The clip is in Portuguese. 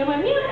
minha mãe, minha